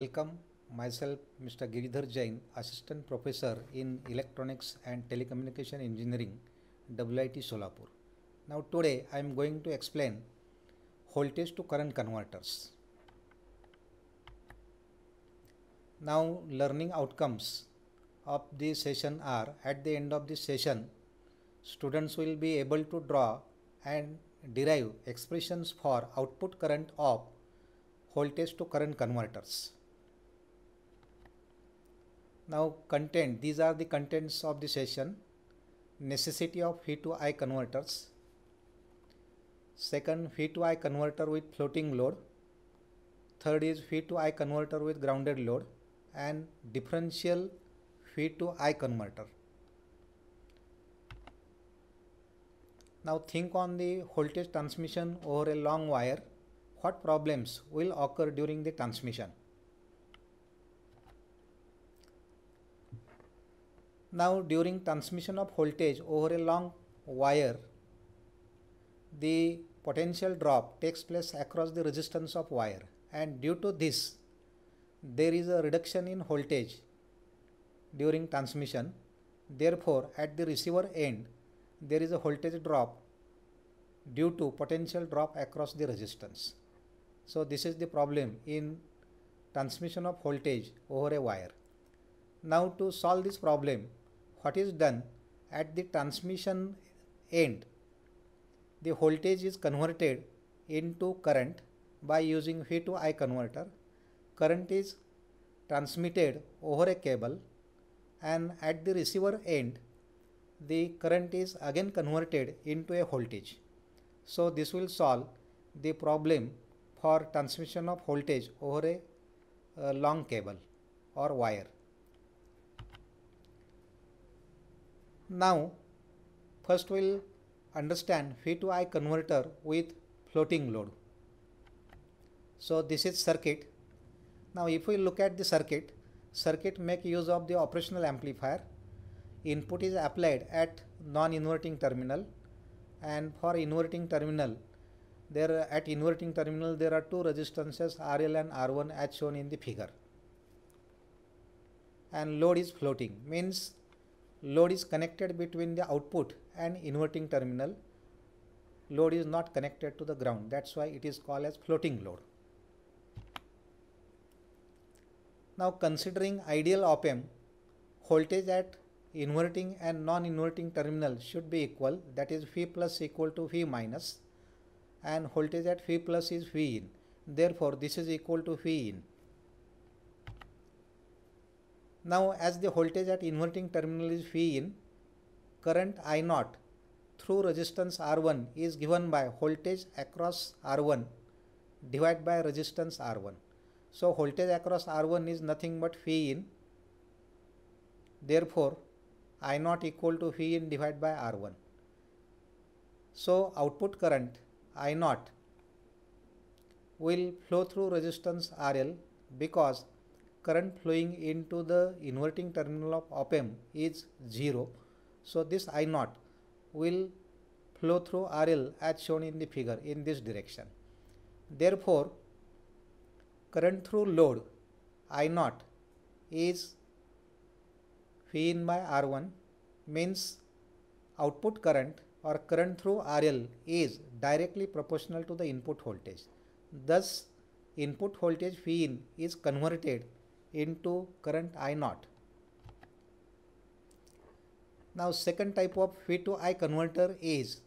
Welcome, myself Mr. Giridhar Jain, Assistant Professor in Electronics and Telecommunication Engineering, WIT Solapur. Now today I am going to explain voltage to current converters. Now learning outcomes of this session are at the end of this session students will be able to draw and derive expressions for output current of voltage to current converters. Now content, these are the contents of the session. Necessity of V to I converters. Second, V to I converter with floating load. Third is V to I converter with grounded load and differential V to I converter. Now think on the voltage transmission over a long wire. What problems will occur during the transmission? Now during transmission of voltage over a long wire, the potential drop takes place across the resistance of wire and due to this there is a reduction in voltage during transmission. Therefore, at the receiver end there is a voltage drop due to potential drop across the resistance. So, this is the problem in transmission of voltage over a wire. Now, to solve this problem, what is done at the transmission end the voltage is converted into current by using V to I converter. Current is transmitted over a cable and at the receiver end the current is again converted into a voltage. So this will solve the problem for transmission of voltage over a, a long cable or wire Now, first we'll understand V to I converter with floating load. So this is circuit. Now if we look at the circuit, circuit make use of the operational amplifier. Input is applied at non-inverting terminal and for inverting terminal there at inverting terminal there are two resistances RL and R1 as shown in the figure and load is floating means load is connected between the output and inverting terminal. Load is not connected to the ground. That's why it is called as floating load. Now considering ideal op amp voltage at inverting and non-inverting terminal should be equal that is V plus equal to V minus and voltage at V plus is V in. Therefore this is equal to V in now as the voltage at inverting terminal is V in, current I naught through resistance R1 is given by voltage across R1 divided by resistance R1. So voltage across R1 is nothing but V in. Therefore, I naught equal to V in divided by R1. So output current I naught will flow through resistance RL because current flowing into the inverting terminal of op amp is 0. So this I naught will flow through RL as shown in the figure in this direction. Therefore, current through load I naught is V in by R1 means output current or current through RL is directly proportional to the input voltage. Thus, input voltage V in is converted into current I naught. Now second type of V to I converter is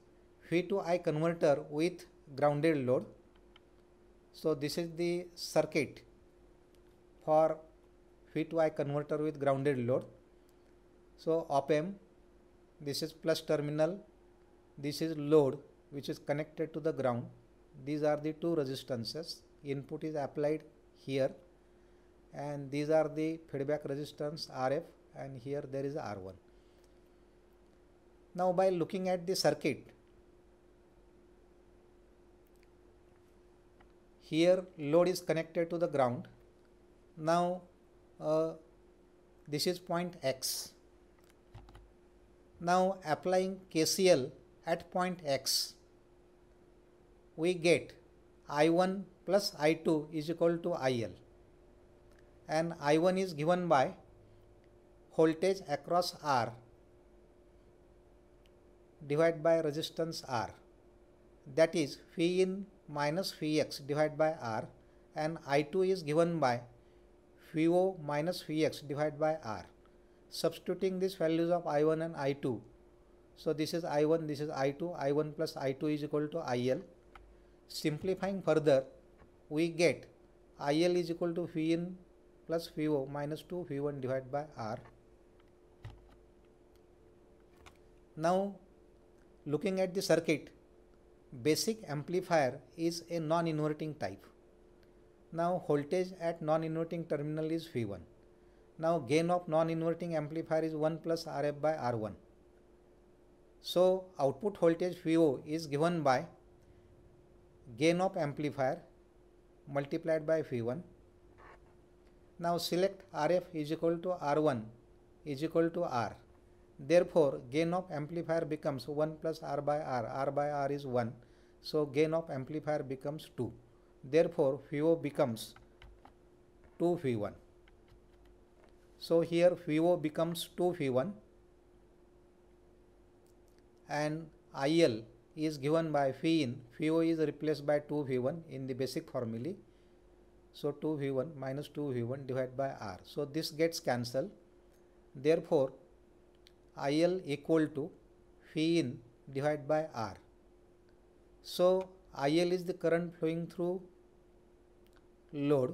V to I converter with grounded load. So this is the circuit for V to I converter with grounded load. So op amp, this is plus terminal, this is load which is connected to the ground. These are the two resistances. Input is applied here and these are the feedback resistance RF and here there is R1. Now by looking at the circuit, here load is connected to the ground. Now uh, this is point X. Now applying KCL at point X, we get I1 plus I2 is equal to IL and I1 is given by voltage across R divided by resistance R that is V in minus Vx divided by R and I2 is given by VO minus Vx divided by R. Substituting these values of I1 and I2 so this is I1 this is I2 I1 plus I2 is equal to IL. Simplifying further we get IL is equal to V in plus VO minus 2 V1 divided by R. Now looking at the circuit basic amplifier is a non-inverting type. Now voltage at non-inverting terminal is V1. Now gain of non-inverting amplifier is 1 plus Rf by R1. So output voltage VO is given by gain of amplifier multiplied by V1. Now select Rf is equal to R1 is equal to R. Therefore, gain of amplifier becomes 1 plus R by R. R by R is 1. So, gain of amplifier becomes 2. Therefore, VO becomes 2 V1. So, here VO becomes 2 V1 and IL is given by V in, VO is replaced by 2 V1 in the basic formulae. So, 2 V1 minus 2 V1 divided by R. So, this gets cancelled. Therefore, IL equal to V in divided by R. So, IL is the current flowing through load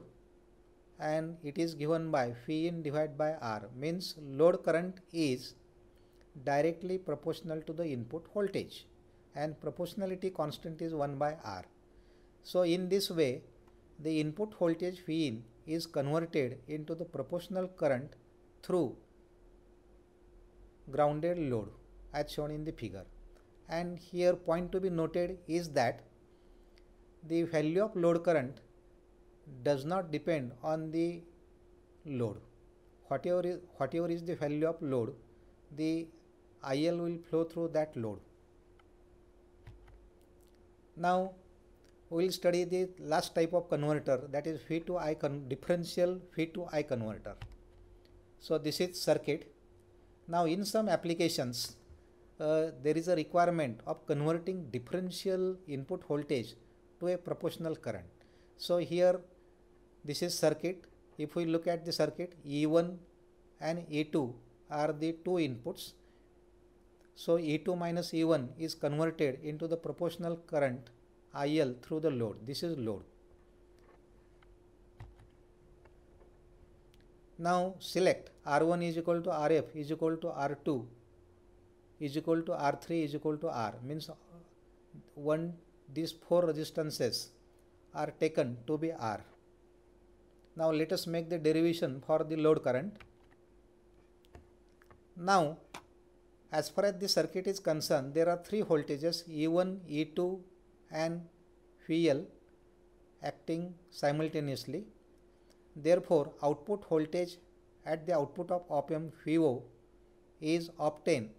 and it is given by V in divided by R means load current is directly proportional to the input voltage and proportionality constant is 1 by R. So, in this way the input voltage V in is converted into the proportional current through grounded load as shown in the figure. And here point to be noted is that the value of load current does not depend on the load. Whatever is whatever is the value of load the IL will flow through that load. Now we will study the last type of converter that is V to I differential V to I converter so this is circuit now in some applications uh, there is a requirement of converting differential input voltage to a proportional current. So here this is circuit. If we look at the circuit E1 and E2 are the two inputs. So E2 minus E1 is converted into the proportional current IL through the load. This is load. Now select R1 is equal to RF is equal to R2 is equal to R3 is equal to R means one these four resistances are taken to be R. Now let us make the derivation for the load current. Now as far as the circuit is concerned there are three voltages E1, E2 and VL acting simultaneously. Therefore, output voltage at the output of op amp VO is obtained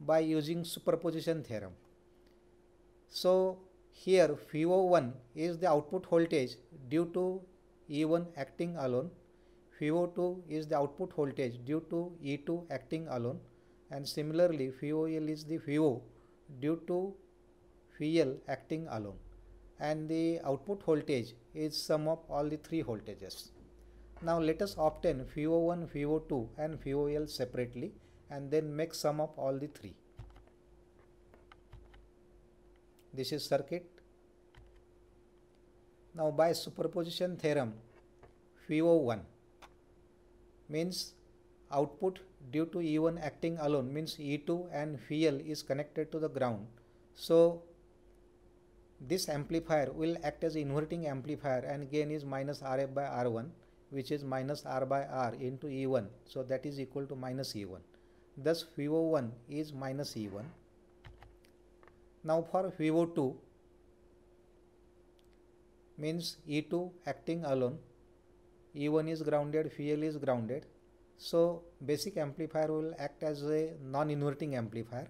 by using superposition theorem. So, here VO1 is the output voltage due to E1 acting alone, VO2 is the output voltage due to E2 acting alone. And similarly VOL is the VO due to VL acting alone and the output voltage is sum of all the three voltages. Now let us obtain VO1, VO2 and VOL separately and then make sum of all the three. This is circuit. Now by superposition theorem VO1 means output due to E1 acting alone means E2 and VL is connected to the ground. So this amplifier will act as inverting amplifier and gain is minus RF by R1 which is minus R by R into E1. So that is equal to minus E1. Thus VO1 is minus E1. Now for VO2 means E2 acting alone, E1 is grounded, VL is grounded. So basic amplifier will act as a non-inverting amplifier.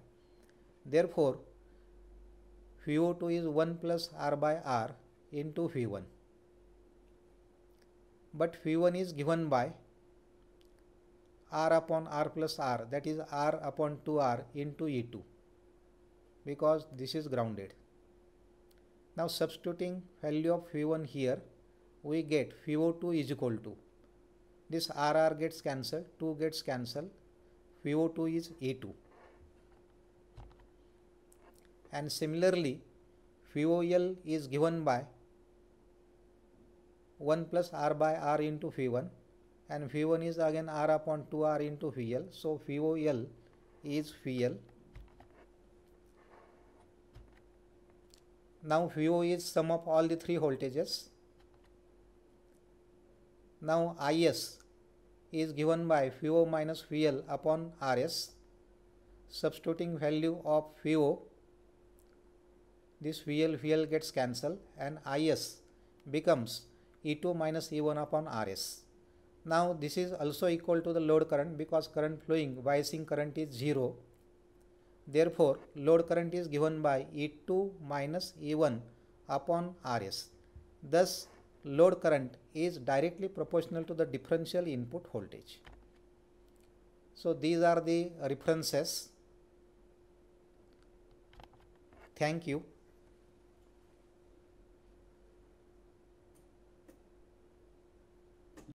Therefore, VO2 is 1 plus R by R into V1. but V1 is given by R upon R plus R that is R upon 2R into E2 because this is grounded. Now substituting value of V1 here we get VO2 is equal to this RR gets cancelled 2 gets cancelled VO2 is E2 and similarly VOL is given by 1 plus R by R into V1 and V1 is again R upon 2R into VL. So VOL is VL. Now VO is sum of all the three voltages. Now IS is given by VO minus VL upon RS. Substituting value of VO, this VL VL gets cancelled and IS becomes E2 minus E1 upon RS. Now this is also equal to the load current because current flowing biasing current is 0. Therefore, load current is given by E2 minus E1 upon RS. Thus, load current is directly proportional to the differential input voltage. So, these are the references. Thank you.